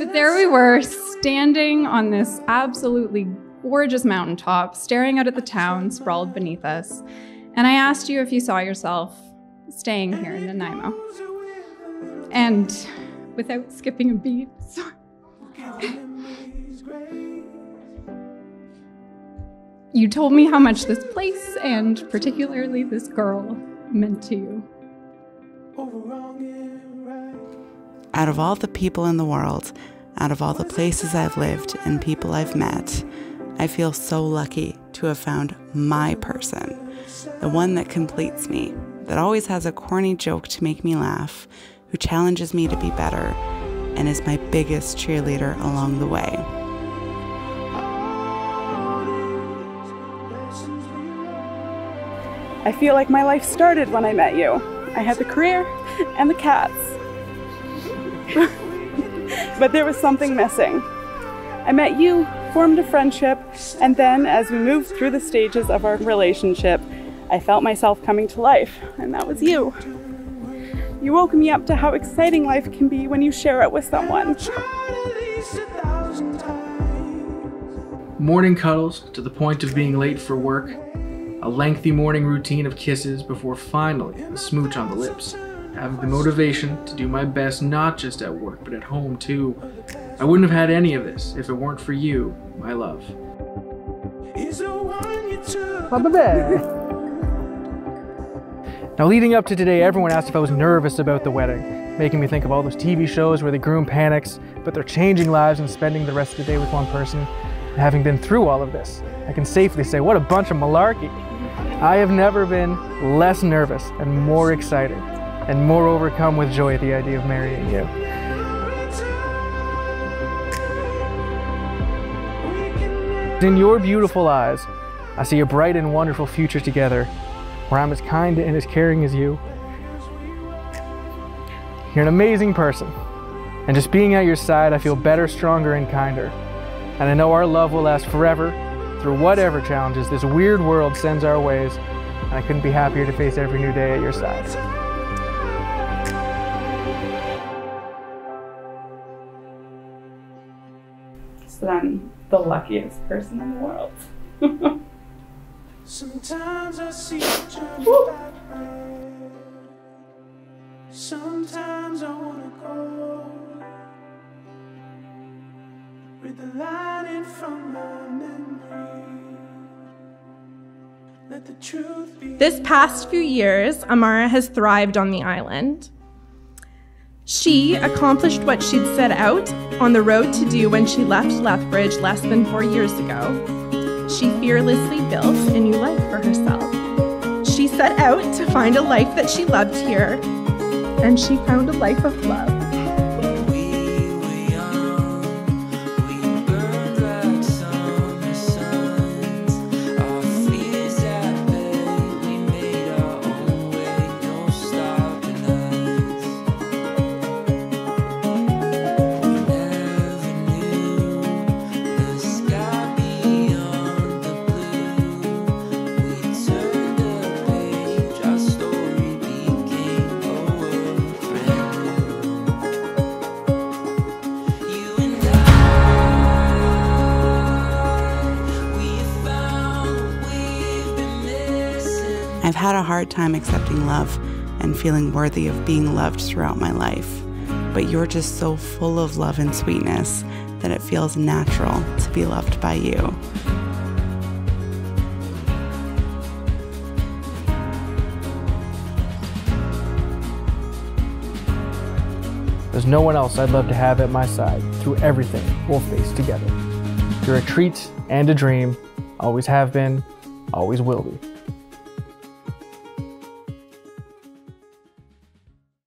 But there we were, standing on this absolutely gorgeous mountaintop, staring out at the town sprawled beneath us. And I asked you if you saw yourself staying here in Nanaimo. And without skipping a beat, you told me how much this place and particularly this girl meant to you. Out of all the people in the world, out of all the places I've lived and people I've met, I feel so lucky to have found my person, the one that completes me, that always has a corny joke to make me laugh, who challenges me to be better, and is my biggest cheerleader along the way. I feel like my life started when I met you. I had the career and the cats. but there was something missing. I met you, formed a friendship, and then as we moved through the stages of our relationship, I felt myself coming to life, and that was you. You woke me up to how exciting life can be when you share it with someone. Morning cuddles to the point of being late for work, a lengthy morning routine of kisses before finally a smooch on the lips, having the motivation to do my best not just at work but at home too. I wouldn't have had any of this if it weren't for you, my love. Papa Bear. Now, leading up to today, everyone asked if I was nervous about the wedding, making me think of all those TV shows where the groom panics, but they're changing lives and spending the rest of the day with one person. And having been through all of this, I can safely say, what a bunch of malarkey. I have never been less nervous and more excited and more overcome with joy at the idea of marrying you. In your beautiful eyes, I see a bright and wonderful future together where I'm as kind and as caring as you. You're an amazing person. And just being at your side, I feel better, stronger, and kinder. And I know our love will last forever through whatever challenges this weird world sends our ways. And I couldn't be happier to face every new day at your side. So I'm the luckiest person in the world. Sometimes I see Sometimes I wanna go with the light in from my memory. Let the truth be. This past few years, Amara has thrived on the island. She accomplished what she'd set out on the road to do when she left Lethbridge less than four years ago she fearlessly built a new life for herself. She set out to find a life that she loved here, and she found a life of love. I've had a hard time accepting love and feeling worthy of being loved throughout my life. But you're just so full of love and sweetness that it feels natural to be loved by you. There's no one else I'd love to have at my side through everything we'll face together. You're a treat and a dream, always have been, always will be.